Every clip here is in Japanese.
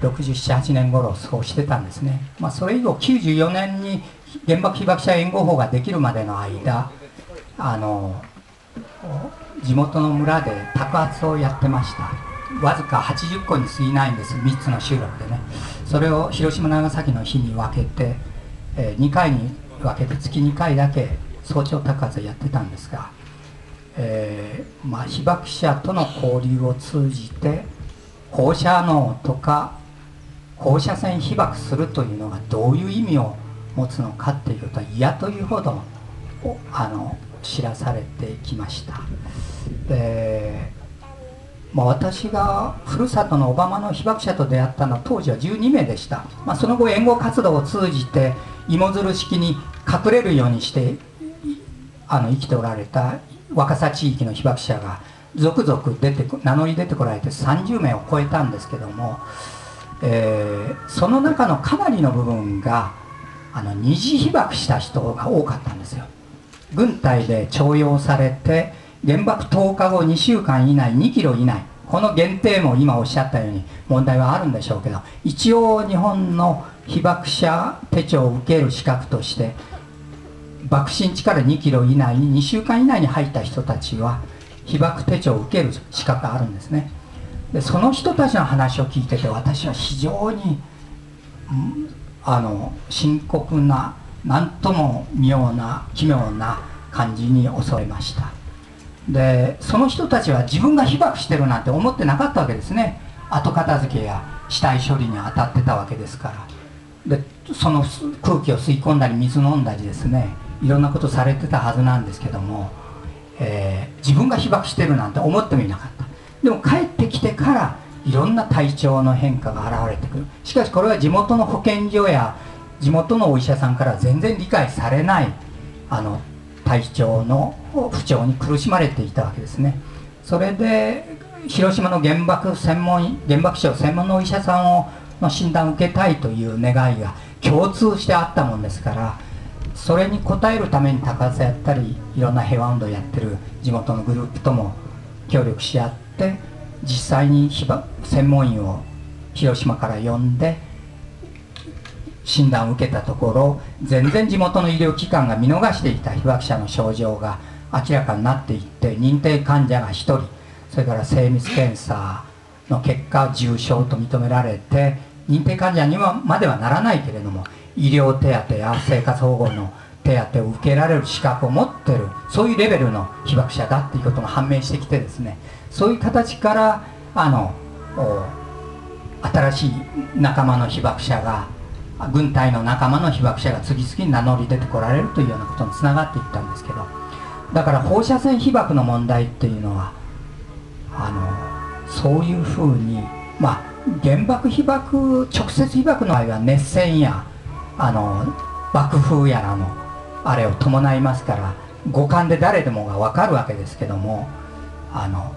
678年頃そうしてたんですね、まあ、それ以後94年に原爆被爆者援護法ができるまでの間あの地元の村で宅発をやってました。わずか80個に過ぎないんです3つの集落でね。それを広島長崎の日に分けて、え、2回に分けて月2回だけ早朝宅発やってたんですが、えー、まあ、被爆者との交流を通じて放射能とか放射線被爆するというのがどういう意味を持つのかっていうことは嫌というほどあの知らされてきました。で、まあ、私がふるさとの小浜の被爆者と出会ったのは当時は12名でした、まあ、その後援護活動を通じて芋づる式に隠れるようにしてあの生きておられた若狭地域の被爆者が続々出て名乗り出てこられて30名を超えたんですけども、え、その中のかなりの部分があの二次被爆した人が多かったんですよ。軍隊で徴用されて原爆10日後2週間以内2キロ以内。この限定も今おっしゃったように問題はあるんでしょうけど一応日本の被爆者手帳を受ける資格として爆心地から2キロ以内に2週間以内に入った人たちは被爆手帳を受ける資格があるんですね。でその人たちの話を聞いてて私は非常に、あの深刻な何とも妙な奇妙な感じに襲いました。でその人たちは自分が被爆してるなんて思ってなかったわけですね。後片付けや死体処理に当たってたわけですから。でその空気を吸い込んだり水飲んだりですね。いろんなことされてたはずなんですけども、えー、自分が被爆してるなんて思ってもいなかった。でも帰ってきてからいろんな体調の変化が現れてくる。しかしこれは地元の保健所や地元のお医者さんから全然理解されないあの体調の不調に苦しまれていたわけですね。それで広島の原爆専門原爆症専門のお医者さんをの診断を受けたいという願いが共通してあったもんですからそれに応えるために高津やったりいろんな平和運動やってる地元のグループとも協力し合って実際に専門医を広島から呼んで診断を受けたところ全然地元の医療機関が見逃していた被爆者の症状が明らかになっていって認定患者が1人それから精密検査の結果重症と認められて認定患者にはまではならないけれども医療手当や生活保護の手当を受けられる資格を持ってるそういうレベルの被爆者だっていうことが判明してきてですねそういう形からあの新しい仲間の被爆者が軍隊の仲間の被爆者が次々に名乗り出てこられるというようなことにつながっていったんですけどだから放射線被爆の問題っていうのはあのそういうふうにまあ原爆被爆直接被爆の場合は熱線やあの爆風やらのあれを伴いますから五感で誰でもが分かるわけですけどもあの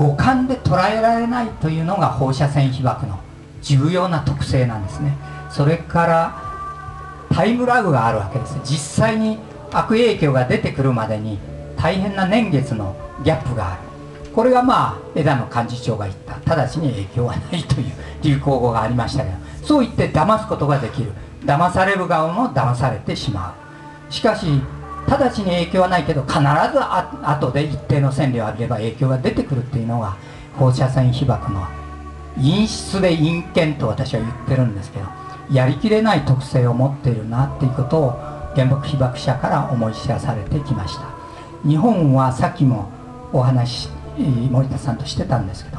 五感で捉えられないというのが放射線被爆の重要な特性なんですね。それからタイムラグがあるわけです。実際に悪影響が出てくるまでに大変な年月のギャップがある。これがまあ枝野幹事長が言った直ちに影響はないという流行語がありましたけどそう言って騙すことができる。騙される側も騙されてしまう。しかし直ちに影響はないけど必ずあ後で一定の線量を浴びれば影響が出てくるっていうのが放射線被爆の陰湿で陰険と私は言ってるんですけどやりきれない特性を持っているなっていうことを原爆被爆者から思い知らされてきました。日本はさっきもお話森田さんとしてたんですけど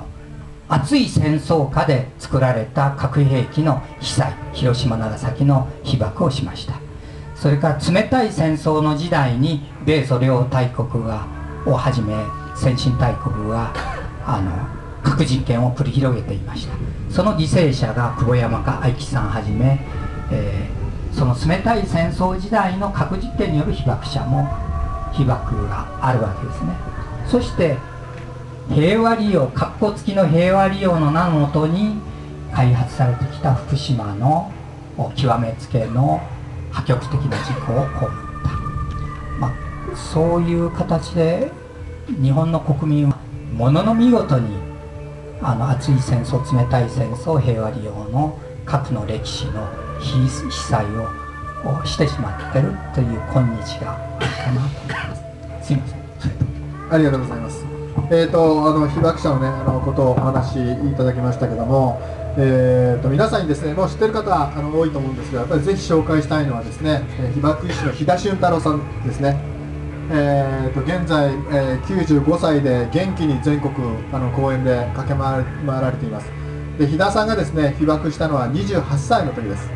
熱い戦争下で作られた核兵器の被災広島長崎の被爆をしました。それから冷たい戦争の時代に米ソ両大国がをはじめ先進大国が あの核実験を繰り広げていました。その犠牲者が久保山か愛吉さんはじめ、えー、その冷たい戦争時代の核実験による被爆者も被爆があるわけですね。そして平和利用括弧付きの平和利用の名のもとに開発されてきた福島の極めつけの破局的な事故を被った、まあ、そういう形で日本の国民はものの見事にあの熱い戦争冷たい戦争平和利用の核の歴史の被災をしてしまってるという今日があるかなと思います。すい。ませんありがとうございます。えーと、あの被爆者の,、ね、あのことをお話しいただきましたけども、えーと、皆さんにですねもう知ってる方あの多いと思うんですがやっぱりぜひ紹介したいのはですね、え、被爆医師の飛田俊太郎さんですね、えーと、現在、えー、95歳で元気に全国あの公演で駆け回られています。で飛田さんがですね被爆したのは28歳の時です。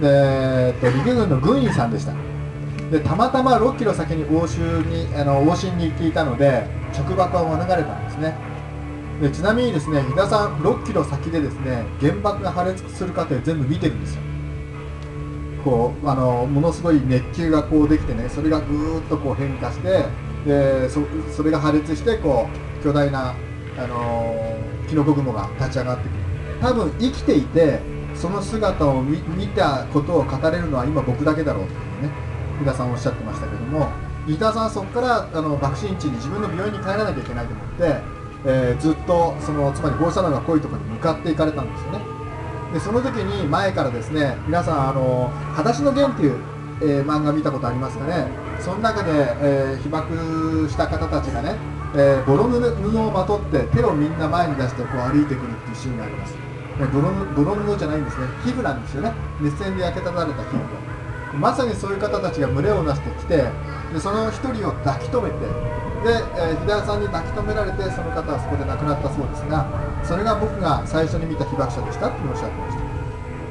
で、えー、と陸軍の軍医さんでした。でたまたま6キロ先に欧州にあの往診に行っていたので直爆を免れたんですね。でちなみにですね日田さん6キロ先でですね原爆が破裂する過程全部見てるんですよ。こうあのものすごい熱球がこうできてねそれがぐーっとこう変化してでそれが破裂してこう巨大なあのキノコ雲が立ち上がってくる。多分生きていてその姿を見たことを語れるのは今僕だけだろうっていうね福田さんおっしゃってましたけども飯田さんそこからあの爆心地に自分の病院に帰らなきゃいけないと思って、えー、ずっとそのつまり放射能が濃いところに向かっていかれたんですよね。でその時に前からですね皆さん「あの裸足の弦」っていう、えー、漫画見たことありますかね。その中で、えー、被爆した方たちがね、え、ボロ布をまとって手をみんな前に出してこう歩いてくるっていうシーンがあります。ボロ布じゃないんですね。皮膚なんですよね。熱線で焼けただれた皮膚。まさにそういう方たちが群れをなしてきてでその1人を抱き留めてで、えー、日田さんに抱き留められてその方はそこで亡くなったそうですがそれが僕が最初に見た被爆者でしたっておっしゃってました。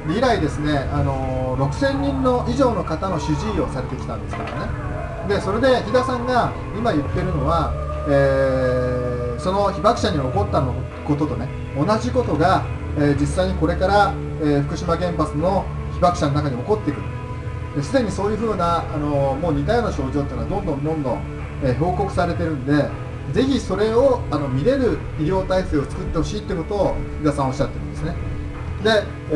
で以来ですね、あのー、6000人の以上の方の主治医をされてきたんですからね。でそれで日田さんが今言ってるのは、えー、その被爆者に起こったのこととね同じことが、えー、実際にこれから、え福島原発の被爆者の中に起こってくる。すでにそういうふうなあのもう似たような症状っていうのはどんどんどんどん、えー、報告されてるんでぜひそれをあの見れる医療体制を作ってほしいってことを皆さんおっしゃってるんですね。で、え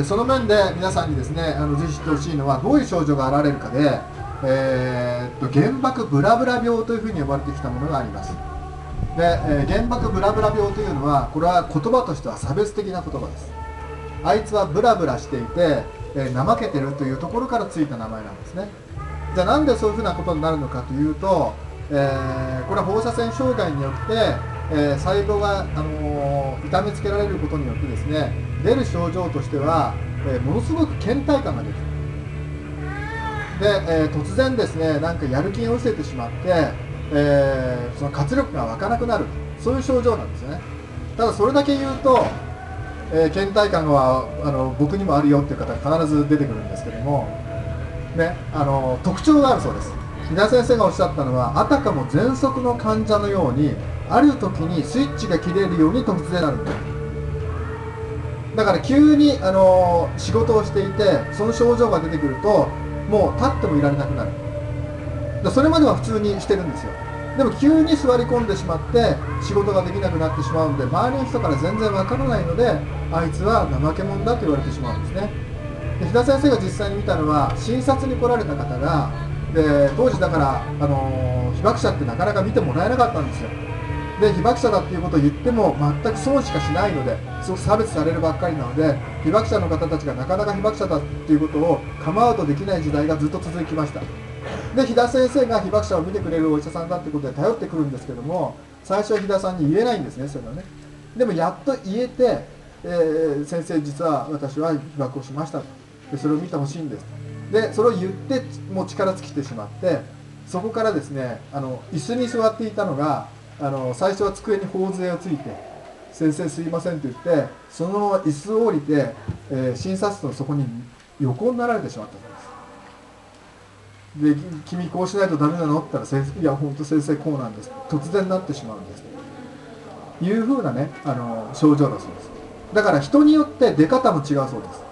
ー、その面で皆さんにですねあのぜひ知ってほしいのはどういう症状が現れるかで、えー、っと原爆ブラブラ病というふうに呼ばれてきたものがあります。で、えー、原爆ブラブラ病というのはこれは言葉としては差別的な言葉です。あいつはブラブラしていてえー、怠けてるというところからついた名前なんですね。じゃあなんでそういうふうなことになるのかというと、えー、これは放射線障害によって、えー、細胞が、あの痛めつけられることによってですね出る症状としては、えものすごく倦怠感が出てる。で、え突然ですねなんかやる気が失せてしまって、えーその活力が湧かなくなる。そういう症状なんですね。ただそれだけ言うとえー、倦怠感はあの僕にもあるよっていう方が必ず出てくるんですけども、ね、あの特徴があるそうです。日田先生がおっしゃったのはあたかも喘息の患者のようにある時にスイッチが切れるように突然なるんだ。だから急にあの仕事をしていてその症状が出てくるともう立ってもいられなくなる。それまでは普通にしてるんですよ。でも急に座り込んでしまって仕事ができなくなってしまうんで周りの人から全然わからないのであいつは怠け者だと言われてしまうんですね。で日田先生が実際に見たのは診察に来られた方がで当時だから、あのー、被爆者ってなかなか見てもらえなかったんですよ。で被爆者だっていうことを言っても全く損しかしないのですごく差別されるばっかりなので被爆者の方たちがなかなか被爆者だっていうことをカムアウトできない時代がずっと続きました。で日田先生が被爆者を見てくれるお医者さんだってことで頼ってくるんですけども最初は日田さんに言えないんですねそれはね。でもやっと言えて、えー、先生実は私は被爆をしましたと。でそれを見てほしいんですでそれを言ってもう力尽きてしまってそこからですねあの椅子に座っていたのがあの最初は机に頬杖をついて「先生すいません」と言ってそのまま椅子を降りて、えー、診察室のそこに横になられてしまったです。で君こうしないとダメなの？って言ったら先生いや本当先生こうなんです。突然なってしまうんです。いうふうなねあの症状だそうです。だから人によって出方も違うそうです。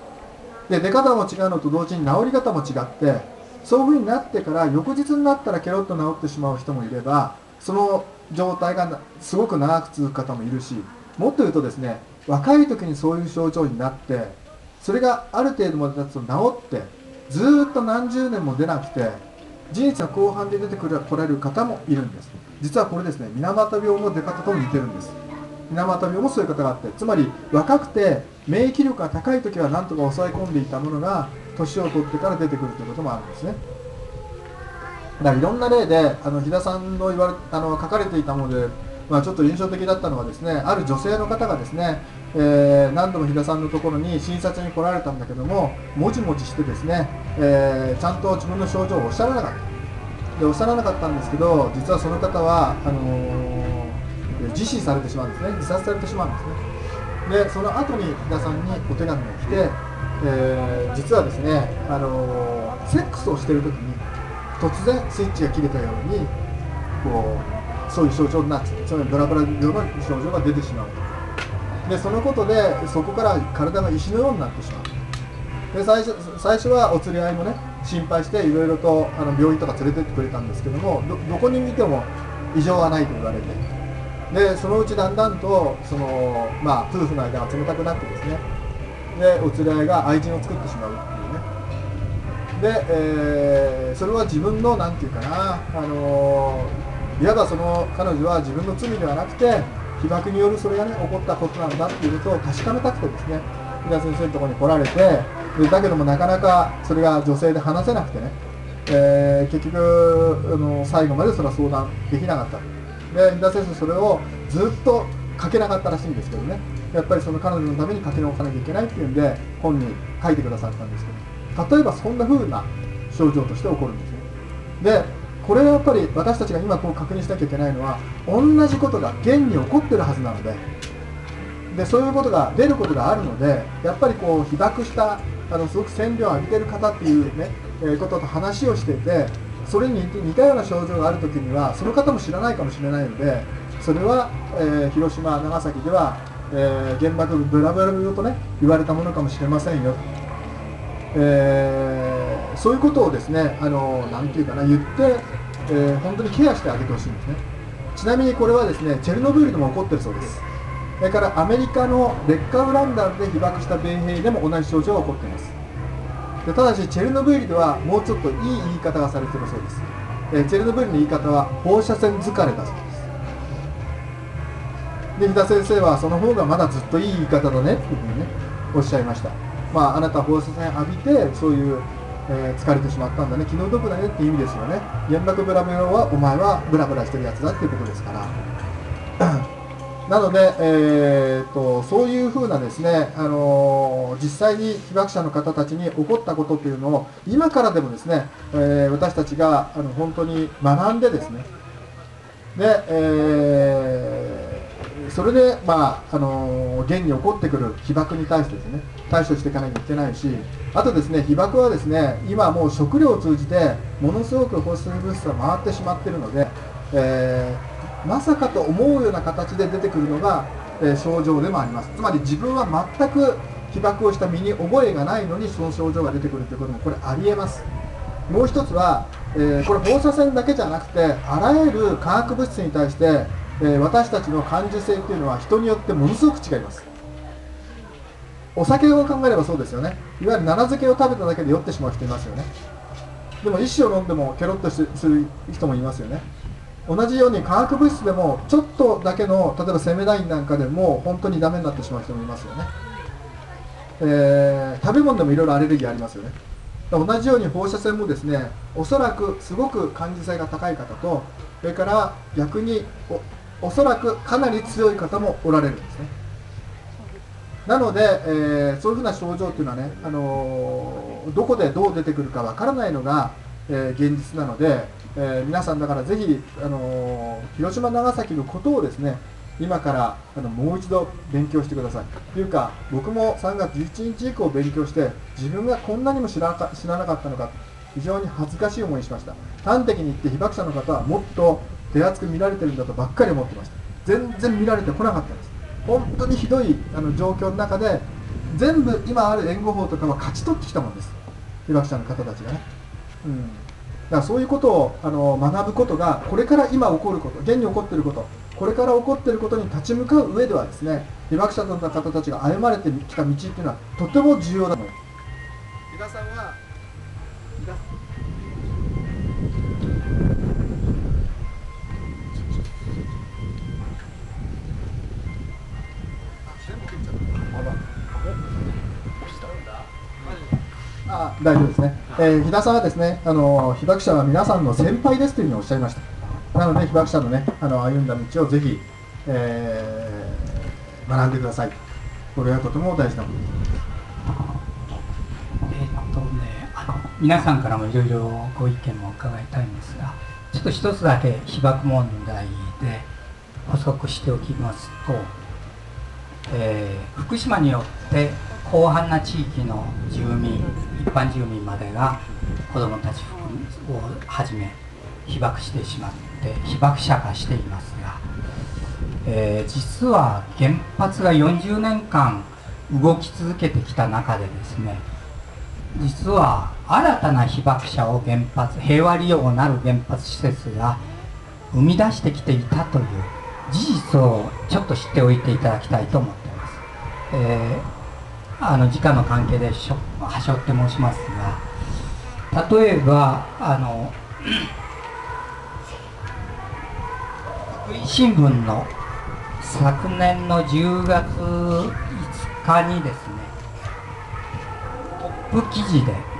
で出方も違うのと同時に治り方も違ってそういうふうになってから翌日になったらケロッと治ってしまう人もいればその状態がすごく長く続く方もいるしもっと言うとですね若い時にそういう症状になってそれがある程度まで経つと治ってずっと何十年も出なくて人生の後半で出てくる来られる方もいるんです。実はこれですね水俣病の出方と似てるんです。水俣病もそういう方があってつまり若くて免疫力が高い時は何とか抑え込んでいたものが年を取ってから出てくるということもあるんですね。だからいろんな例であの日田さんの言われあの書かれていたもので、まあ、ちょっと印象的だったのはですねある女性の方がですね、えー、何度も日田さんのところに診察に来られたんだけどももじもじしてですね、えー、ちゃんと自分の症状をおっしゃらなかった。でおっしゃらなかったんですけど実はその方はあのー、自死されてしまうんですね。自殺されてしまうんですね。でその後に日田さんにお手紙が来て、えー、実はですね、あのセックスをしている時に突然スイッチが切れたようにこうそういう症状になってつまりブラブラ病の症状が出てしまうでそのことでそこから体が石のようになってしまう。で最初最初はお連れ合いもね心配していろいろとあの病院とか連れてってくれたんですけどもどこに見ても異常はないと言われて。でそのうちだんだんとその、まあ、夫婦の間が冷たくなってですね。でお連れ合いが愛人を作ってしまうっていうね。で、えー、それは自分の何て言うかな、あの、いわばその彼女は自分の罪ではなくて被爆によるそれがね起こったことなんだっていうことを確かめたくてですね日田先生のところに来られてでだけどもなかなかそれが女性で話せなくてね、えー、結局あの最後までそれは相談できなかった。で日田先生それをずっと書けなかったらしいんですけどね。やっぱりその彼女のために書き直さなきゃいけないっていうんで本に書いてくださったんですけど。例えばそんな風な症状として起こるんですね。でこれはやっぱり私たちが今こう確認しなきゃいけないのは同じことが現に起こってるはずなので。でそういうことが出ることがあるのでやっぱりこう被爆したあのすごく線量を浴びてる方っていうね、えー、ことと話をしててそれに似たような症状がある時にはその方も知らないかもしれないのでそれは、えー、広島長崎では、えー、原爆ブラブラ病とね言われたものかもしれませんよ。えー、そういうことをですね、あのなんていうかな、言って、えー、本当にケアしてあげてほしいんですね。ちなみにこれはですね、チェルノブイリでも起こってるそうです。それからアメリカの劣化ウランダルで被爆した米兵でも同じ症状が起こっています。でただし、チェルノブイリではもうちょっといい言い方がされてるそうです。えー、チェルノブイリの言い方は放射線疲れだそうです。で、日田先生はその方がまだずっといい言い方だねっていうふうにね、おっしゃいました。まあ、あなた放射線浴びてそういう、えー、疲れてしまったんだね。気の毒だねっていう意味ですよね。原爆ブラブラはお前はブラブラしてるやつだっていうことですから。なので、えーと、そういうふうなですね、あのー、実際に被爆者の方たちに起こったことというのを今からでもですね、えー、私たちがあの本当に学んでですね。で、えーそれで、まああの現に起こってくる被爆に対してですね対処していかなきゃいけないしあとですね被爆はですね今もう食料を通じてものすごく放出物質が回ってしまっているので、えー、まさかと思うような形で出てくるのが、えー、症状でもあります。つまり自分は全く被爆をした身に覚えがないのにその症状が出てくるということもこれありえます。もう一つは、えー、これ放射線だけじゃなくてあらゆる化学物質に対してえ私たちの感受性っていうのは人によってものすごく違います。お酒を考えればそうですよね。いわゆる奈良漬けを食べただけで酔ってしまう人いますよね。でも石を飲んでもケロッとする人もいますよね。同じように化学物質でもちょっとだけの例えばセメダインなんかでも本当にダメになってしまう人もいますよね、えー、食べ物でもいろいろアレルギーありますよね。同じように放射線もですねおそらくすごく感受性が高い方とそれから逆におそらくかなり強い方もおられるんですね。なので、えー、そういうふうな症状っていうのはね、あのー、どこでどう出てくるかわからないのが、えー、現実なので、え皆さんだからぜひ、あの広島長崎のことをですね今からあのもう一度勉強してください。というか僕も3月11日以降勉強して自分がこんなにも知ら知らなかったのか非常に恥ずかしい思いしました。端的に言って被爆者の方はもっと手厚く見られてるんだとばっかり思ってました。全然見られてこなかったです。本当にひどいあの状況の中で全部今ある援護法とかは勝ち取ってきたもんです。被爆者の方たちがね、うん、だからそういうことをあの学ぶことがこれから今起こること現に起こっていることこれから起こっていることに立ち向かう上ではですね被爆者の方たちが歩まれてきた道っていうのはとても重要だと思います。あ大丈夫ですね、えー、日田さんはですねあの被爆者は皆さんの先輩ですというふうにおっしゃいました。なので被爆者のねあの歩んだ道をぜひ、えー、学んでください。これはとても大事なことです。えっとねあの皆さんからもいろいろご意見も伺いたいんですがちょっと一つだけ被爆問題で補足しておきますと、えー、福島によって広範な地域の住民一般住民までが子どもたちをはじめ被爆してしまって被爆者化していますが、えー、実は原発が40年間動き続けてきた中でですね実は新たな被爆者を原発平和利用なる原発施設が生み出してきていたという事実をちょっと知っておいていただきたいと思っています。えーあの時間の関係でしょはしょって申しますが例えばあの福井新聞の昨年の10月5日にですねトップ記事で